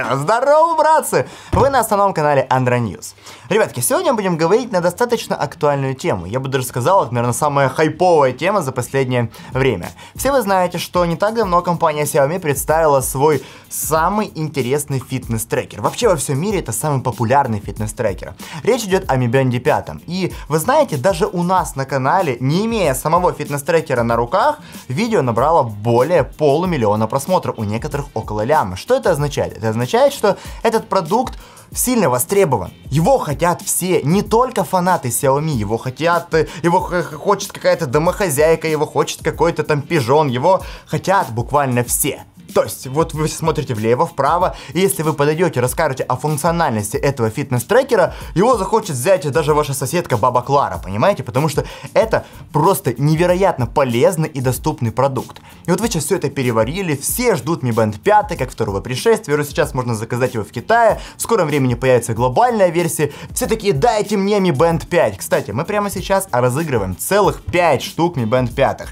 Здорово, братцы! Вы на основном канале Андро News. Ребятки, сегодня будем говорить на достаточно актуальную тему. Я бы даже сказал, это, наверное, самая хайповая тема за последнее время. Все вы знаете, что не так давно компания Xiaomi представила свой самый интересный фитнес-трекер. Вообще во всем мире это самый популярный фитнес-трекер. Речь идет о Mi Band 5. И вы знаете, даже у нас на канале, не имея самого фитнес-трекера на руках, видео набрало более полумиллиона просмотров, у некоторых около ляма. Что это означает? Это означает означает, что этот продукт сильно востребован. Его хотят все, не только фанаты Xiaomi, его хотят, э, его хочет какая-то домохозяйка, его хочет какой-то там пижон, его хотят буквально все. То есть, вот вы смотрите влево, вправо, и если вы подойдете, расскажете о функциональности этого фитнес-трекера, его захочет взять даже ваша соседка Баба Клара, понимаете? Потому что это просто невероятно полезный и доступный продукт. И вот вы сейчас все это переварили, все ждут Mi Band 5, как второго пришествия, уже сейчас можно заказать его в Китае, в скором времени появится глобальная версия, все такие, дайте мне Mi Band 5. Кстати, мы прямо сейчас разыгрываем целых 5 штук Mi Band 5.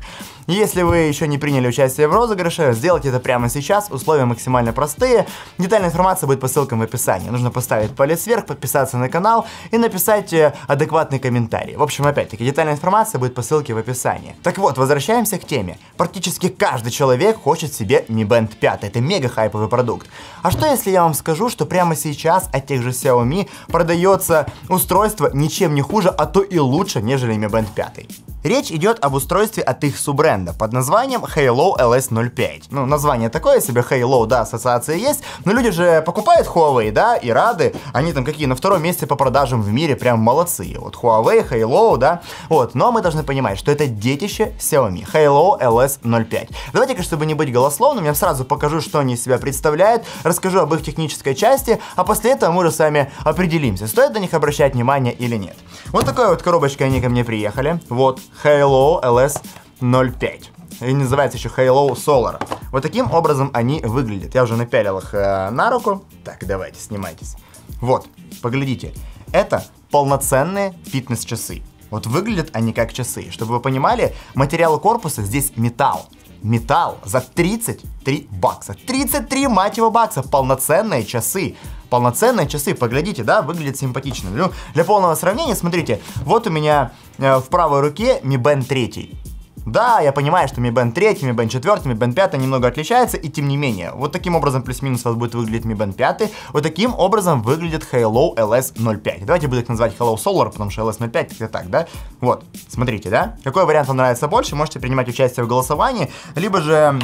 Если вы еще не приняли участие в розыгрыше, сделайте это прямо сейчас, условия максимально простые. Детальная информация будет по ссылкам в описании. Нужно поставить палец вверх, подписаться на канал и написать э, адекватный комментарий. В общем, опять-таки, детальная информация будет по ссылке в описании. Так вот, возвращаемся к теме. Практически каждый человек хочет себе Mi Band 5. Это мега хайповый продукт. А что если я вам скажу, что прямо сейчас от тех же Xiaomi продается устройство ничем не хуже, а то и лучше, нежели Mi Band 5? Речь идет об устройстве от их суббренда под названием Halo LS05. Ну, название такое себе, Halo, да, ассоциация есть, но люди же покупают Huawei, да, и рады. Они там какие, на втором месте по продажам в мире, прям молодцы. Вот Huawei, Halo, да, вот. Но мы должны понимать, что это детище Xiaomi, Halo LS05. Давайте-ка, чтобы не быть голословным, я сразу покажу, что они из себя представляют, расскажу об их технической части, а после этого мы уже сами определимся, стоит на них обращать внимание или нет. Вот такой вот коробочкой они ко мне приехали. Вот, Halo LS05. И называется еще Halo Solar. Вот таким образом они выглядят. Я уже напялил их э, на руку. Так, давайте, снимайтесь. Вот, поглядите. Это полноценные фитнес-часы. Вот выглядят они как часы. Чтобы вы понимали, материал корпуса здесь металл. Металл за 33 бакса. 33, мать его, бакса. Полноценные часы полноценные часы, поглядите, да, выглядит симпатично. Ну, для полного сравнения, смотрите, вот у меня э, в правой руке Mi Band 3. Да, я понимаю, что Mi Band 3, Mi Band 4, Mi Band 5 немного отличаются, и тем не менее, вот таким образом плюс-минус у вас будет выглядеть Mi Band 5, вот таким образом выглядит Halo LS05. Давайте буду их называть Halo Solar, потому что LS05 это так, да? Вот, смотрите, да? Какой вариант вам нравится больше, можете принимать участие в голосовании, либо же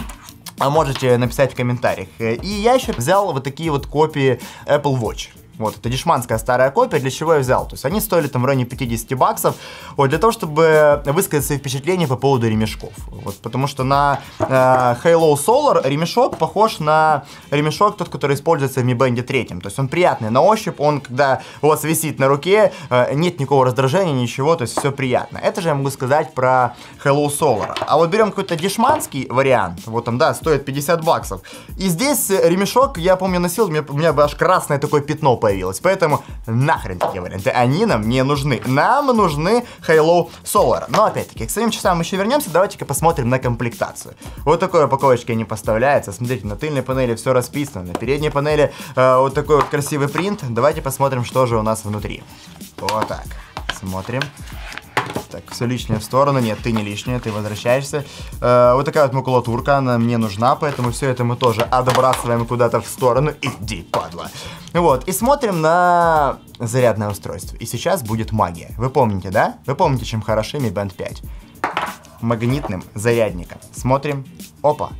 можете написать в комментариях. И я еще взял вот такие вот копии Apple Watch. Вот, это дешманская старая копия, для чего я взял. То есть они стоили там в районе 50 баксов, вот, для того, чтобы высказать свои впечатления по поводу ремешков. Вот, потому что на э, Halo Solar ремешок похож на ремешок тот, который используется в Mi Band 3. То есть он приятный на ощупь, он, когда у вас висит на руке, э, нет никакого раздражения, ничего, то есть все приятно. Это же я могу сказать про Halo Solar. А вот берем какой-то дешманский вариант, вот там, да, стоит 50 баксов. И здесь ремешок, я помню, носил, у меня, у меня аж красное такое пятно появилось. Поэтому нахрен такие варианты, они нам не нужны. Нам нужны Halo Solar. Но опять-таки, к своим часам еще вернемся, давайте-ка посмотрим на комплектацию. Вот такой упаковочке они поставляются. Смотрите, на тыльной панели все расписано, на передней панели э, вот такой вот красивый принт. Давайте посмотрим, что же у нас внутри. Вот так. Смотрим. Так, все лишнее в сторону. Нет, ты не лишняя, ты возвращаешься. Э, вот такая вот макулатурка, она мне нужна, поэтому все это мы тоже отбрасываем куда-то в сторону. Иди, падла. Вот, и смотрим на зарядное устройство. И сейчас будет магия. Вы помните, да? Вы помните, чем хороши Mi Band 5? Магнитным зарядником. Смотрим. Опа,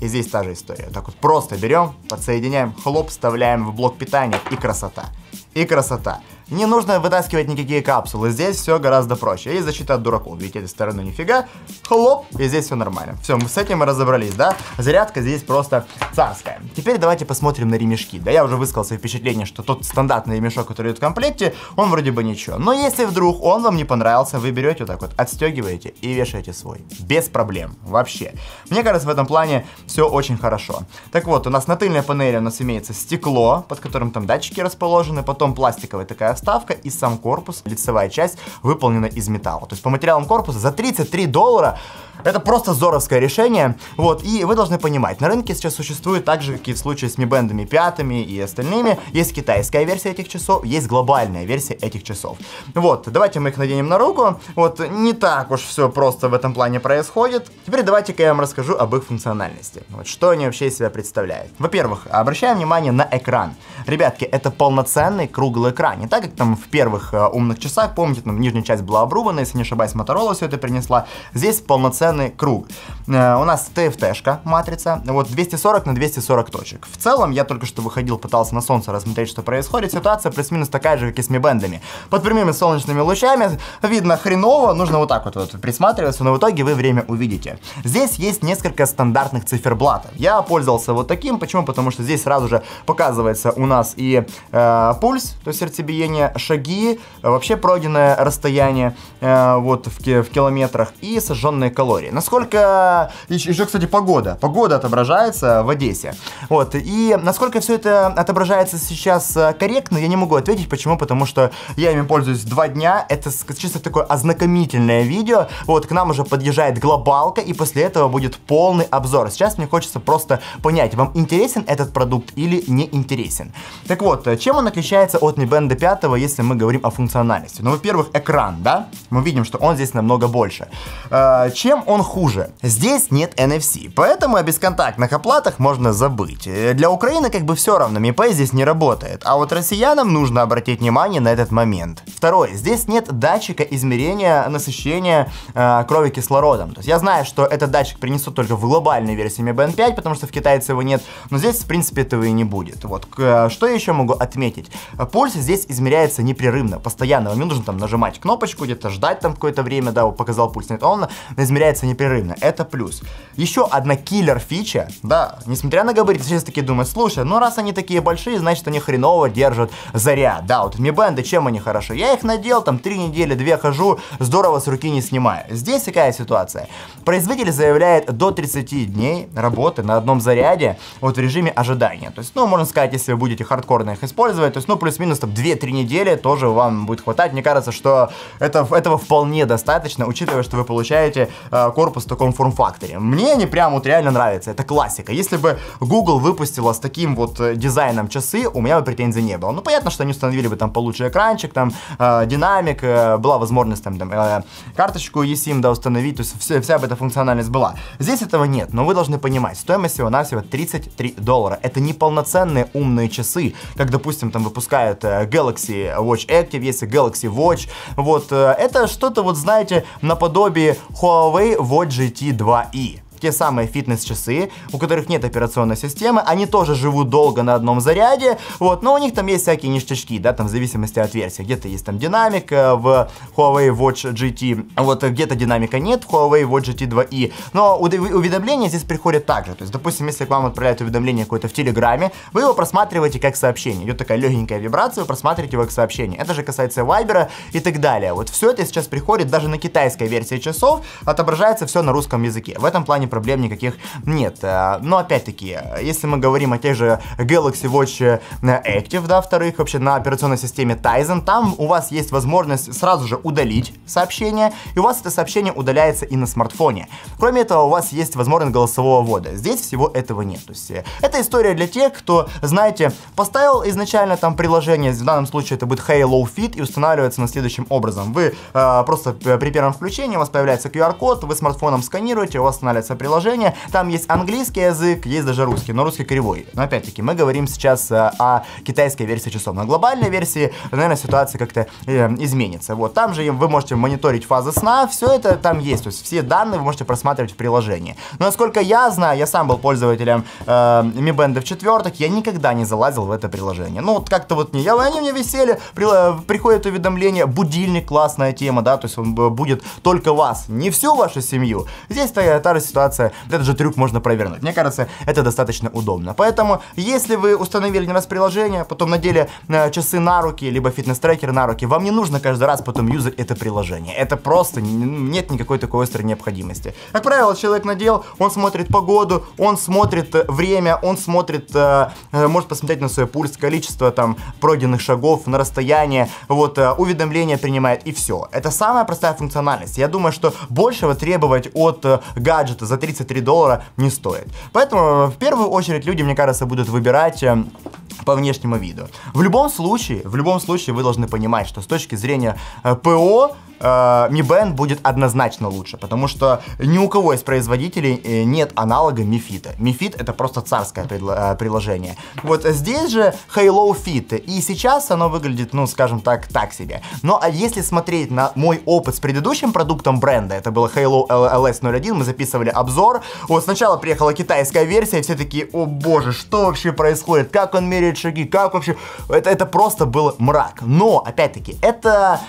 и здесь та же история. Так вот просто берем, подсоединяем, хлоп, вставляем в блок питания и красота. И красота. Не нужно вытаскивать никакие капсулы, здесь все гораздо проще. И защита от дураков, ведь этой стороны нифига, хлоп, и здесь все нормально. Все, мы с этим мы разобрались, да? Зарядка здесь просто царская. Теперь давайте посмотрим на ремешки. Да, я уже высказал свои впечатления, что тот стандартный ремешок, который идет в комплекте, он вроде бы ничего. Но если вдруг он вам не понравился, вы берете вот так вот, отстегиваете и вешаете свой. Без проблем, вообще. Мне кажется, в этом плане все очень хорошо. Так вот, у нас на тыльной панели у нас имеется стекло, под которым там датчики расположены, потом пластиковая такая вставка и сам корпус, лицевая часть выполнена из металла. То есть по материалам корпуса за 33 доллара это просто зоровское решение. Вот, и вы должны понимать, на рынке сейчас существует так же, как и в случае с Mi Band 5 и остальными, есть китайская версия этих часов, есть глобальная версия этих часов. Вот, давайте мы их наденем на руку. Вот, не так уж все просто в этом плане происходит. Теперь давайте-ка я вам расскажу об их функциональности. Вот, что они вообще из себя представляют. Во-первых, обращаем внимание на экран. Ребятки, это полноценный круглый экран. Не так, как там в первых э, умных часах, помните, там нижняя часть была обрубана, если не ошибаюсь, Motorola все это принесла. Здесь полноценный круг. Э, у нас TFT-шка матрица, вот 240 на 240 точек. В целом, я только что выходил, пытался на солнце рассмотреть, что происходит. Ситуация плюс-минус такая же, как и с Mi бендами. Под прямыми солнечными лучами видно хреново, нужно вот так вот, вот присматриваться, но в итоге вы время увидите. Здесь есть несколько стандартных циферблатов. Я пользовался вот таким, почему? Потому что здесь сразу же показывается у нас и э, пульс, то есть сердцебиение, шаги, вообще пройденное расстояние э, вот в, в километрах и сожженные калории. Насколько... Еще, кстати, погода. Погода отображается в Одессе. Вот. И насколько все это отображается сейчас э, корректно, я не могу ответить. Почему? Потому что я ими пользуюсь два дня. Это чисто такое ознакомительное видео. Вот, к нам уже подъезжает глобалка, и после этого будет полный обзор. Сейчас мне хочется просто понять, вам интересен этот продукт или не интересен. Так вот, э, чем он отличается от Mi Band 5, если мы говорим о функциональности? Ну, во-первых, экран, да? Мы видим, что он здесь намного больше. Э, чем он хуже. Здесь нет NFC, поэтому о бесконтактных оплатах можно забыть. Э, для Украины как бы все равно, MiPay здесь не работает, а вот россиянам нужно обратить внимание на этот момент. Второе, здесь нет датчика измерения насыщения э, крови кислородом. То есть я знаю, что этот датчик принесут только в глобальной версии Mi Band 5, потому что в китайце его нет, но здесь в принципе этого и не будет. Вот, э, что я еще могу отметить? Пульс здесь измеряется непрерывно, постоянно. Вам не нужно там нажимать кнопочку, где-то ждать там какое-то время, да, показал пульс. Нет, он измеряется непрерывно. Это плюс. Еще одна киллер фича, да, несмотря на габарит, сейчас такие думают, слушай, ну раз они такие большие, значит они хреново держат заряд. Да, вот Mi Band, чем они хорошо? Я их надел, там три недели, две хожу, здорово с руки не снимаю. Здесь какая ситуация? Производитель заявляет до 30 дней работы на одном заряде вот в режиме ожидания. То есть, ну, можно сказать, если вы будете хардкорно их использовать, то есть, ну, плюс-минус там 2-3 недели тоже вам будет хватать. Мне кажется, что это, этого вполне достаточно, учитывая, что вы получаете э, корпус в таком форм-факторе. Мне они прям вот реально нравятся, это классика. Если бы Google выпустила с таким вот э, дизайном часы, у меня бы претензий не было. Ну, понятно, что они установили бы там получше экранчик, там, э, динамик, э, была возможность там, там э, карточку eSIM, да, установить, то есть вся, вся бы эта функциональность была. Здесь этого нет, но вы должны понимать, стоимость всего-навсего 33 доллара. Это не полноценные умные часы, как, допустим, там выпускают э, Galaxy Watch Active, есть Galaxy Watch, вот, э, это что-то вот, знаете, наподобие Huawei Watch GT 2i те самые фитнес-часы, у которых нет операционной системы, они тоже живут долго на одном заряде, вот, но у них там есть всякие ништячки, да, там в зависимости от версии, где-то есть там динамика в Huawei Watch GT, вот где-то динамика нет в Huawei Watch GT 2i, но уведомления здесь приходят также, то есть, допустим, если к вам отправляют уведомление какое-то в Телеграме, вы его просматриваете как сообщение, идет такая легенькая вибрация, вы просматриваете его как сообщение, это же касается Viber и так далее, вот все это сейчас приходит даже на китайской версии часов, отображается все на русском языке, в этом плане проблем никаких нет. Э, но опять-таки, если мы говорим о тех же Galaxy Watch э, Active, да, вторых, вообще на операционной системе Tizen, там у вас есть возможность сразу же удалить сообщение, и у вас это сообщение удаляется и на смартфоне. Кроме этого, у вас есть возможность голосового ввода. Здесь всего этого нет. То есть, э, это история для тех, кто, знаете, поставил изначально там приложение, в данном случае это будет Halo Fit, и устанавливается на следующим образом. Вы э, просто при первом включении у вас появляется QR-код, вы смартфоном сканируете, у вас устанавливается приложение. Там есть английский язык, есть даже русский, но русский кривой. Но опять-таки, мы говорим сейчас э, о китайской версии часов. На глобальной версии, наверное, ситуация как-то э, изменится. Вот, там же вы можете мониторить фазы сна, все это там есть. То есть все данные вы можете просматривать в приложении. Но насколько я знаю, я сам был пользователем э, Mi Band в четвертых, я никогда не залазил в это приложение. Ну, вот как-то вот не я, они мне висели, при, приходит уведомление, будильник, классная тема, да, то есть он будет только вас, не всю вашу семью. Здесь та, та же ситуация ситуация, этот же трюк можно провернуть. Мне кажется, это достаточно удобно. Поэтому, если вы установили не раз приложение, потом надели э, часы на руки, либо фитнес-трекер на руки, вам не нужно каждый раз потом юзать это приложение. Это просто нет никакой такой острой необходимости. Как правило, человек надел, он смотрит погоду, он смотрит э, время, он смотрит, э, э, может посмотреть на свой пульс, количество там пройденных шагов на расстояние, вот, э, уведомления принимает и все. Это самая простая функциональность. Я думаю, что большего требовать от э, гаджета за 33 доллара не стоит. Поэтому э, в первую очередь люди, мне кажется, будут выбирать э, по внешнему виду. В любом случае, в любом случае вы должны понимать, что с точки зрения э, ПО э, Mi Band будет однозначно лучше, потому что ни у кого из производителей э, нет аналога Mi Fit. Mi Fit это просто царское предло- приложение. Вот здесь же Halo Fit, и сейчас оно выглядит, ну, скажем так, так себе. Но а если смотреть на мой опыт с предыдущим продуктом бренда, это было Halo LS01, мы записывали обзор, вот сначала приехала китайская версия, и все такие, о боже, что вообще происходит, как он меряет шаги, как вообще, это, это просто был мрак. Но, опять-таки, это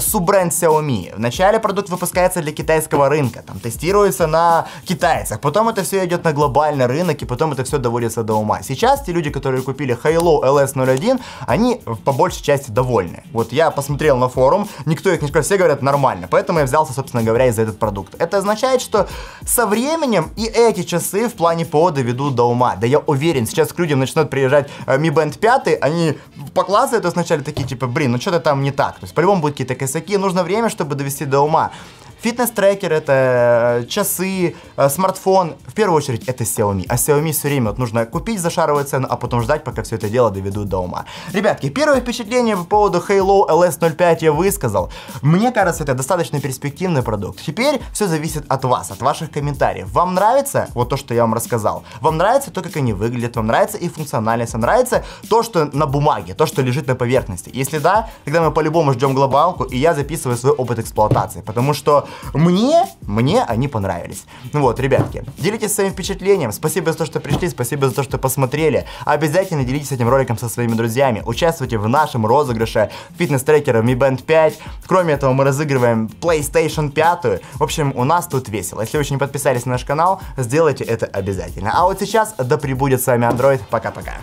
суббренд Xiaomi, Xiaomi. Вначале продукт выпускается для китайского рынка, там тестируется на китайцах, потом это все идет на глобальный рынок, и потом это все доводится до ума. Сейчас те люди, которые купили Halo LS01, они по большей части довольны. Вот я посмотрел на форум, никто их не сказал, все говорят нормально, поэтому я взялся, собственно говоря, из за этот продукт. Это означает, что со временем и эти часы в плане ПО доведут до ума. Да я уверен, сейчас к людям начнут приезжать э, Mi Band 5, они поклассают это сначала такие, типа, блин, ну что-то там не так. То есть по-любому будут какие-то косяки, нужно время время, чтобы довести до ума. Фитнес-трекер это э, часы, э, смартфон. В первую очередь это Xiaomi. А Xiaomi все время вот нужно купить за шаровую цену, а потом ждать, пока все это дело доведут до ума. Ребятки, первое впечатление по поводу Halo LS05 я высказал. Мне кажется, это достаточно перспективный продукт. Теперь все зависит от вас, от ваших комментариев. Вам нравится вот то, что я вам рассказал? Вам нравится то, как они выглядят? Вам нравится их функциональность? Вам нравится то, что на бумаге, то, что лежит на поверхности? Если да, тогда мы по-любому ждем глобалку, и я записываю свой опыт эксплуатации. Потому что мне, мне они понравились. Ну вот, ребятки, делитесь своим впечатлением. Спасибо за то, что пришли, спасибо за то, что посмотрели. Обязательно делитесь этим роликом со своими друзьями. Участвуйте в нашем розыгрыше фитнес-трекера Mi Band 5. Кроме этого, мы разыгрываем PlayStation 5. В общем, у нас тут весело. Если вы еще не подписались на наш канал, сделайте это обязательно. А вот сейчас, да пребудет с вами Android. Пока-пока.